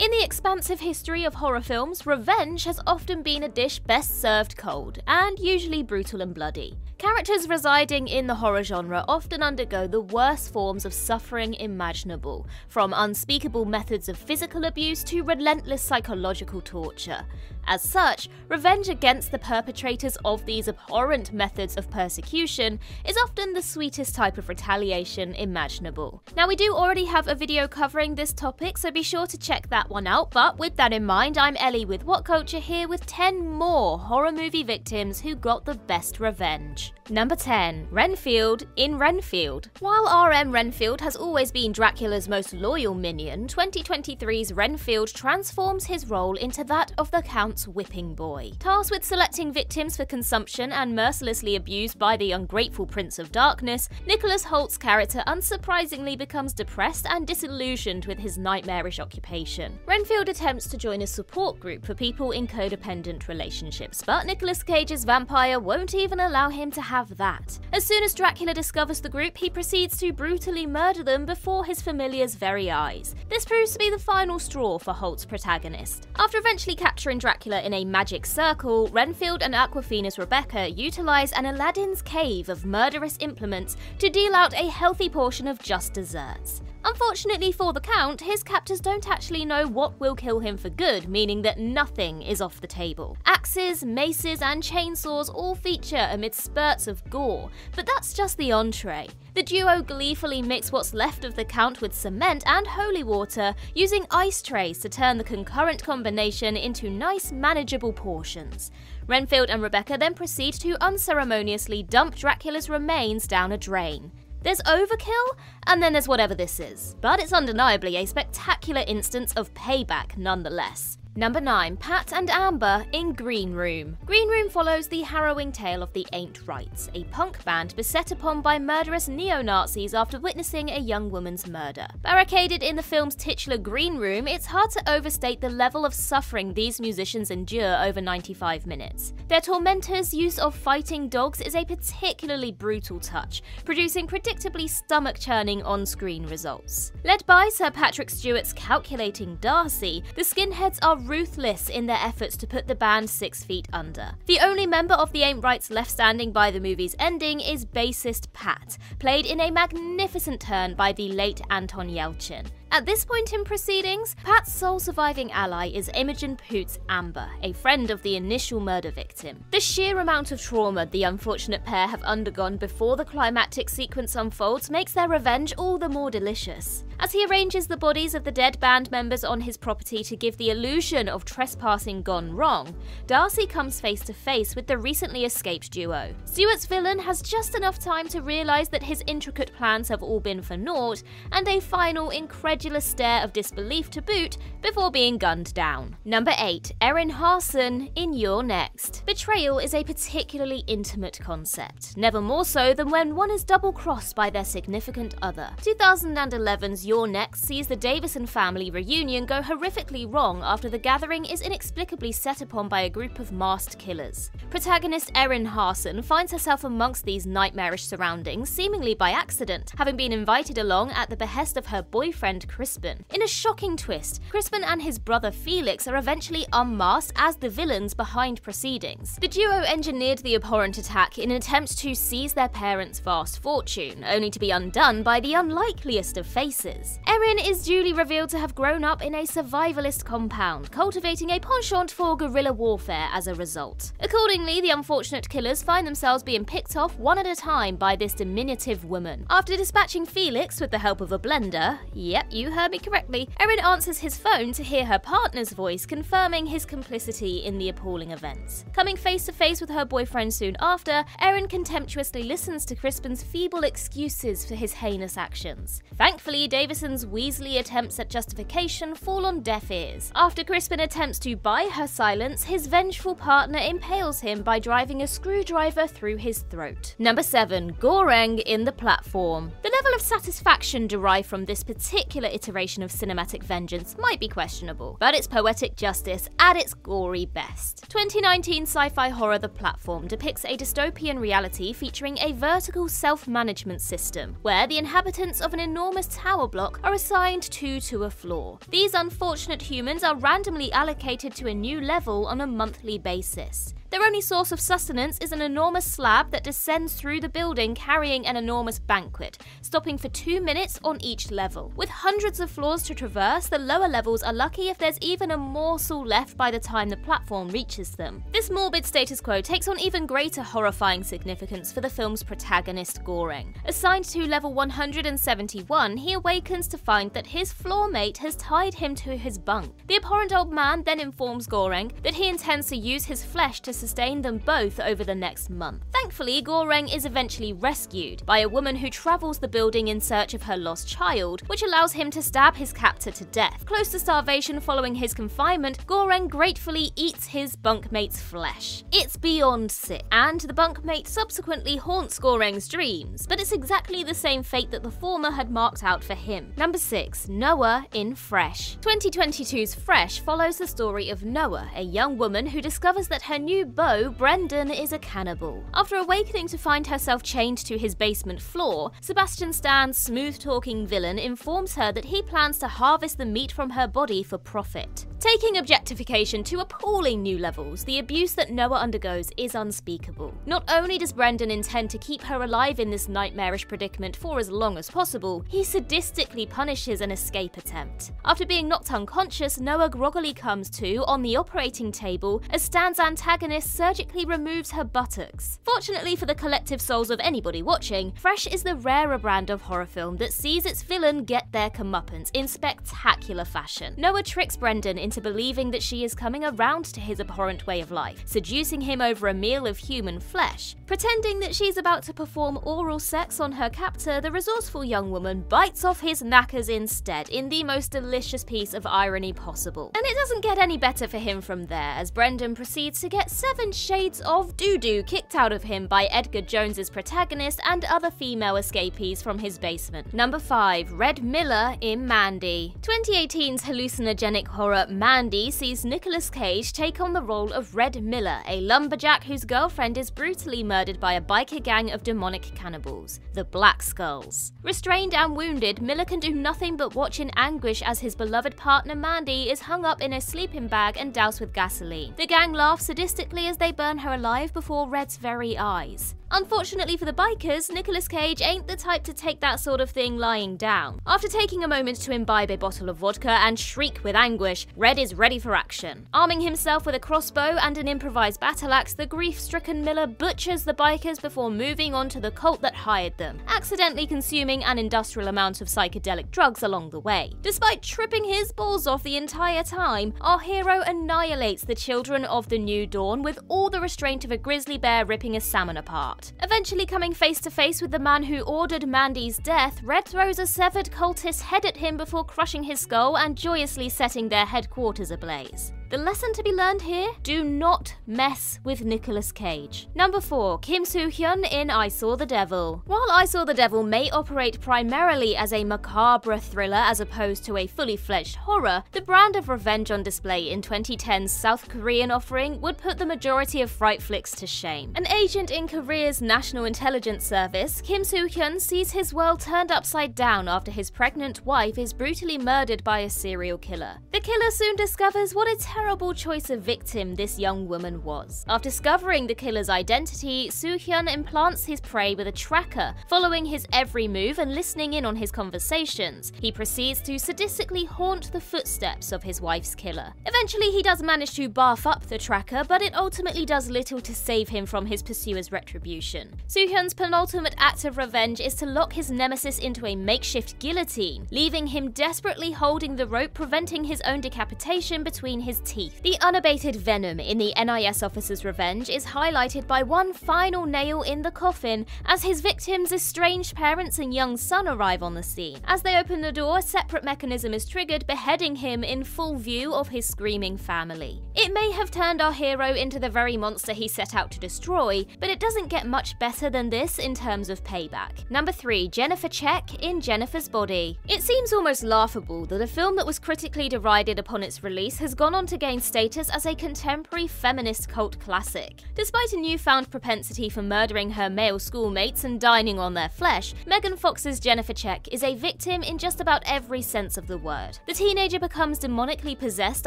In the expansive history of horror films, revenge has often been a dish best served cold, and usually brutal and bloody. Characters residing in the horror genre often undergo the worst forms of suffering imaginable, from unspeakable methods of physical abuse to relentless psychological torture. As such, revenge against the perpetrators of these abhorrent methods of persecution is often the sweetest type of retaliation imaginable. Now, we do already have a video covering this topic, so be sure to check that one out. But with that in mind, I'm Ellie with What Culture here with 10 more horror movie victims who got the best revenge. Number 10. Renfield in Renfield. While R.M. Renfield has always been Dracula's most loyal minion, 2023's Renfield transforms his role into that of the Count's whipping boy. Tasked with selecting victims for consumption and mercilessly abused by the ungrateful Prince of Darkness, Nicholas Hoult's character unsurprisingly becomes depressed and disillusioned with his nightmarish occupation. Renfield attempts to join a support group for people in codependent relationships, but Nicolas Cage's vampire won't even allow him to have have that. As soon as Dracula discovers the group, he proceeds to brutally murder them before his familiar's very eyes. This proves to be the final straw for Hoult's protagonist. After eventually capturing Dracula in a magic circle, Renfield and Awkwafina's Rebecca utilize an Aladdin's cave of murderous implements to deal out a healthy portion of just desserts. Unfortunately for the Count, his captors don't actually know what will kill him for good, meaning that nothing is off the table. Axes, maces, and chainsaws all feature amid spurts of gore, but that's just the entree. The duo gleefully mix what's left of the Count with cement and holy water, using ice trays to turn the concurrent combination into nice, manageable portions. Renfield and Rebecca then proceed to unceremoniously dump Dracula's remains down a drain. There's overkill, and then there's whatever this is, but it's undeniably a spectacular instance of payback nonetheless. Number 9. Pat and Amber in Green Room. Green Room follows the harrowing tale of the Ain't Rights, a punk band beset upon by murderous neo Nazis after witnessing a young woman's murder. Barricaded in the film's titular Green Room, it's hard to overstate the level of suffering these musicians endure over 95 minutes. Their tormentors' use of fighting dogs is a particularly brutal touch, producing predictably stomach churning on screen results. Led by Sir Patrick Stewart's calculating Darcy, the skinheads are ruthless in their efforts to put the band six feet under. The only member of the Ain't Rights left standing by the movie's ending is bassist Pat, played in a magnificent turn by the late Anton Yelchin. At this point in proceedings, Pat's sole surviving ally is Imogen Poots Amber, a friend of the initial murder victim. The sheer amount of trauma the unfortunate pair have undergone before the climactic sequence unfolds makes their revenge all the more delicious. As he arranges the bodies of the dead band members on his property to give the illusion of trespassing gone wrong, Darcy comes face to face with the recently escaped duo. Stewart's villain has just enough time to realise that his intricate plans have all been for naught, and a final incredible incredulous stare of disbelief to boot before being gunned down. Number 8. Erin Harson in You're Next. Betrayal is a particularly intimate concept, never more so than when one is double crossed by their significant other. 2011's You're Next sees the Davison family reunion go horrifically wrong after the gathering is inexplicably set upon by a group of masked killers. Protagonist Erin Harson finds herself amongst these nightmarish surroundings seemingly by accident, having been invited along at the behest of her boyfriend Crispin. In a shocking twist, Crispin and his brother Felix are eventually unmasked as the villains behind proceedings. The duo engineered the abhorrent attack in an attempt to seize their parents' vast fortune, only to be undone by the unlikeliest of faces. Erin is duly revealed to have grown up in a survivalist compound, cultivating a penchant for guerrilla warfare as a result. Accordingly, the unfortunate killers find themselves being picked off one at a time by this diminutive woman. After dispatching Felix with the help of a blender, yep, you you heard me correctly. Erin answers his phone to hear her partner's voice confirming his complicity in the appalling events. Coming face to face with her boyfriend soon after, Erin contemptuously listens to Crispin's feeble excuses for his heinous actions. Thankfully, Davison's Weasley attempts at justification fall on deaf ears. After Crispin attempts to buy her silence, his vengeful partner impales him by driving a screwdriver through his throat. Number 7. Goreng in the platform. The level of satisfaction derived from this particular iteration of cinematic vengeance might be questionable, but it's poetic justice at its gory best. 2019 sci-fi horror The Platform depicts a dystopian reality featuring a vertical self-management system, where the inhabitants of an enormous tower block are assigned two to a floor. These unfortunate humans are randomly allocated to a new level on a monthly basis. Their only source of sustenance is an enormous slab that descends through the building carrying an enormous banquet, stopping for two minutes on each level. With hundreds of floors to traverse, the lower levels are lucky if there's even a morsel left by the time the platform reaches them. This morbid status quo takes on even greater horrifying significance for the film's protagonist, Goreng. Assigned to level 171, he awakens to find that his floor mate has tied him to his bunk. The abhorrent old man then informs Goreng that he intends to use his flesh to sustain them both over the next month. Thankfully, Goreng is eventually rescued by a woman who travels the building in search of her lost child, which allows him to stab his captor to death. Close to starvation following his confinement, Goreng gratefully eats his bunkmate's flesh. It's beyond sick, and the bunkmate subsequently haunts Goreng's dreams, but it's exactly the same fate that the former had marked out for him. Number 6. Noa in Fresh 2022's Fresh follows the story of Noa, a young woman who discovers that her new beau, Brendan, is a cannibal. After awakening to find herself chained to his basement floor, Sebastian Stan's smooth talking villain informs her that he plans to harvest the meat from her body for profit. Taking objectification to appalling new levels, the abuse that Noa undergoes is unspeakable. Not only does Brendan intend to keep her alive in this nightmarish predicament for as long as possible, he sadistically punishes an escape attempt. After being knocked unconscious, Noa groggily comes to on the operating table as Stan's antagonist surgically removes her buttocks. Fortunately for the collective souls of anybody watching, Fresh is the rarer brand of horror film that sees its villain get their comeuppance in spectacular fashion. Noa tricks Brendan into believing that she is coming around to his abhorrent way of life, seducing him over a meal of human flesh. Pretending that she's about to perform oral sex on her captor, the resourceful young woman bites off his knackers instead in the most delicious piece of irony possible. And it doesn't get any better for him from there, as Brendan proceeds to get seven shades of doo-doo kicked out of him by Edgar Jones's protagonist and other female escapees from his basement. Number 5. Red Miller in Mandy 2018's hallucinogenic horror Mandy sees Nicolas Cage take on the role of Red Miller, a lumberjack whose girlfriend is brutally murdered by a biker gang of demonic cannibals, the Black Skulls. Restrained and wounded, Miller can do nothing but watch in anguish as his beloved partner Mandy is hung up in a sleeping bag and doused with gasoline. The gang laugh sadistically as they burn her alive before Red's very eyes. Unfortunately for the bikers, Nicolas Cage ain't the type to take that sort of thing lying down. After taking a moment to imbibe a bottle of vodka and shriek with anguish, Red is ready for action. Arming himself with a crossbow and an improvised battle axe, the grief-stricken Miller butchers the bikers before moving on to the cult that hired them, accidentally consuming an industrial amount of psychedelic drugs along the way. Despite tripping his balls off the entire time, our hero annihilates the children of the New Dawn with all the restraint of a grizzly bear ripping a salmon apart. Eventually coming face to face with the man who ordered Mandy's death, Red throws a severed cultist's head at him before crushing his skull and joyously setting their headquarters ablaze. The lesson to be learned here? Do not mess with Nicolas Cage. Number 4. Kim Soo Hyun in I Saw the Devil. While I Saw the Devil may operate primarily as a macabre thriller as opposed to a fully fledged horror, the brand of revenge on display in 2010's South Korean offering would put the majority of fright flicks to shame. An agent in Korea's National Intelligence Service, Kim Soo Hyun sees his world turned upside down after his pregnant wife is brutally murdered by a serial killer. The killer soon discovers what a terrible choice of victim this young woman was. After discovering the killer's identity, Soo Hyun implants his prey with a tracker, following his every move and listening in on his conversations. He proceeds to sadistically haunt the footsteps of his wife's killer. Eventually, he does manage to barf up the tracker, but it ultimately does little to save him from his pursuer's retribution. Soo Hyun's penultimate act of revenge is to lock his nemesis into a makeshift guillotine, leaving him desperately holding the rope, preventing his own decapitation between his teeth. The unabated venom in the NIS officer's revenge is highlighted by one final nail in the coffin as his victim's estranged parents and young son arrive on the scene. As they open the door, a separate mechanism is triggered, beheading him in full view of his screaming family. It may have turned our hero into the very monster he set out to destroy, but it doesn't get much better than this in terms of payback. Number 3. Jennifer Check in Jennifer's Body. It seems almost laughable that a film that was critically derided upon its release has gone on to gain status as a contemporary feminist cult classic. Despite a newfound propensity for murdering her male schoolmates and dining on their flesh, Megan Fox's Jennifer Check is a victim in just about every sense of the word. The teenager becomes demonically possessed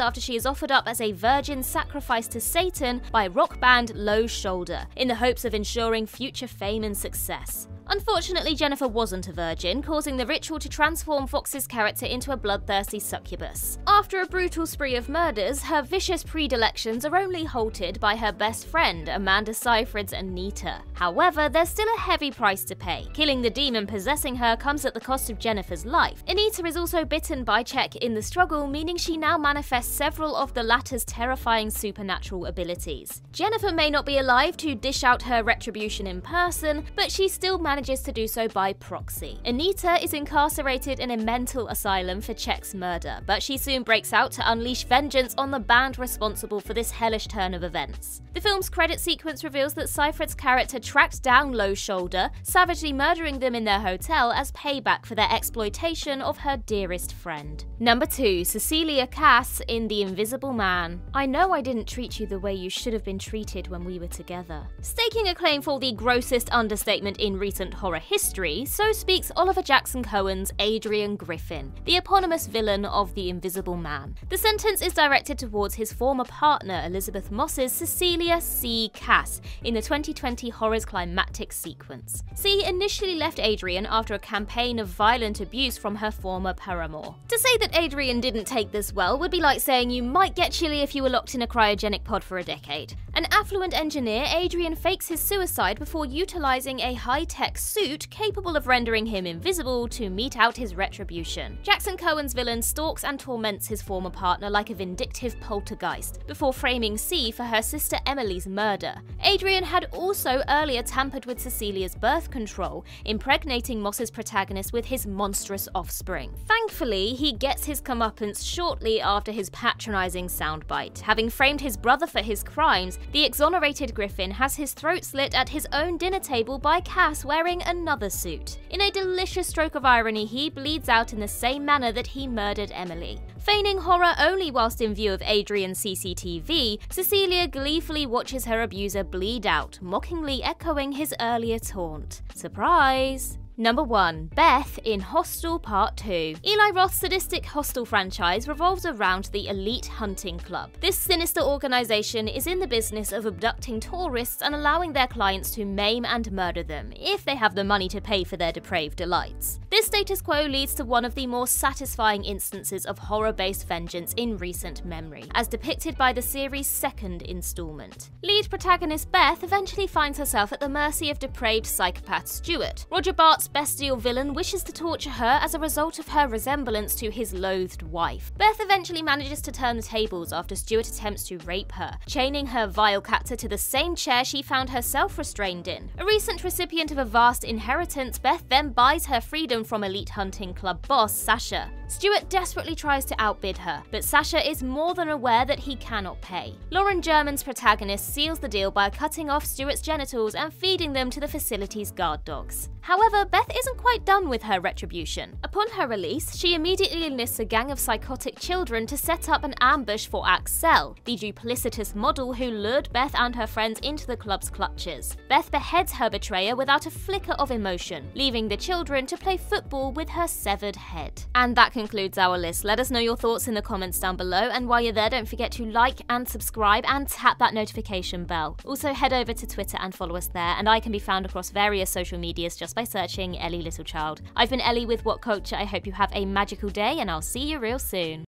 after she is offered up as a virgin sacrificed to Satan by rock band Low Shoulder, in the hopes of ensuring future fame and success. Unfortunately, Jennifer wasn't a virgin, causing the ritual to transform Fox's character into a bloodthirsty succubus. After a brutal spree of murders, her vicious predilections are only halted by her best friend, Amanda Seyfried's Anita. However, there's still a heavy price to pay. Killing the demon possessing her comes at the cost of Jennifer's life. Anita is also bitten by Check in the struggle, meaning she now manifests several of the latter's terrifying supernatural abilities. Jennifer may not be alive to dish out her retribution in person, but she still manages manages to do so by proxy. Anita is incarcerated in a mental asylum for Check's murder, but she soon breaks out to unleash vengeance on the band responsible for this hellish turn of events. The film's credit sequence reveals that Seyfried's character tracked down Low Shoulder, savagely murdering them in their hotel as payback for their exploitation of her dearest friend. Number 2. Cecilia Kass in The Invisible Man. I know I didn't treat you the way you should have been treated when we were together. Staking a claim for the grossest understatement in recent recent horror history, so speaks Oliver Jackson Cohen's Adrian Griffin, the eponymous villain of The Invisible Man. The sentence is directed towards his former partner Elisabeth Moss's Cecilia C. Kass in the 2020 horror's climactic sequence. C initially left Adrian after a campaign of violent abuse from her former paramour. To say that Adrian didn't take this well would be like saying you might get chilly if you were locked in a cryogenic pod for a decade. An affluent engineer, Adrian fakes his suicide before utilizing a high-tech suit capable of rendering him invisible to mete out his retribution. Jackson Cohen's villain stalks and torments his former partner like a vindictive poltergeist, before framing C for her sister Emily's murder. Adrian had also earlier tampered with Cecilia's birth control, impregnating Moss's protagonist with his monstrous offspring. Thankfully, he gets his comeuppance shortly after his patronizing soundbite. Having framed his brother for his crimes, the exonerated Griffin has his throat slit at his own dinner table by Kass wearing wearing another suit. In a delicious stroke of irony, he bleeds out in the same manner that he murdered Emily. Feigning horror only whilst in view of Adrian's CCTV, Cecilia gleefully watches her abuser bleed out, mockingly echoing his earlier taunt. Surprise! Number 1. Beth in Hostel Part 2. Eli Roth's sadistic Hostel franchise revolves around the Elite Hunting Club. This sinister organization is in the business of abducting tourists and allowing their clients to maim and murder them, if they have the money to pay for their depraved delights. This status quo leads to one of the more satisfying instances of horror-based vengeance in recent memory, as depicted by the series' second installment. Lead protagonist Beth eventually finds herself at the mercy of depraved psychopath Stuart. Roger Bart's bestial villain wishes to torture her as a result of her resemblance to his loathed wife. Beth eventually manages to turn the tables after Stuart attempts to rape her, chaining her vile captor to the same chair she found herself restrained in. A recent recipient of a vast inheritance, Beth then buys her freedom from elite hunting club boss Sasha. Stuart desperately tries to outbid her, but Sasha is more than aware that he cannot pay. Lauren German's protagonist seals the deal by cutting off Stuart's genitals and feeding them to the facility's guard dogs. However, Beth isn't quite done with her retribution. Upon her release, she immediately enlists a gang of psychotic children to set up an ambush for Axelle, the duplicitous model who lured Beth and her friends into the club's clutches. Beth beheads her betrayer without a flicker of emotion, leaving the children to play football with her severed head. And that concludes our list. Let us know your thoughts in the comments down below, and while you're there, don't forget to like and subscribe and tap that notification bell. Also, head over to Twitter and follow us there, and I can be found across various social medias just by searching Ellie Littlechild. I've been Ellie with What Culture. I hope you have a magical day, and I'll see you real soon.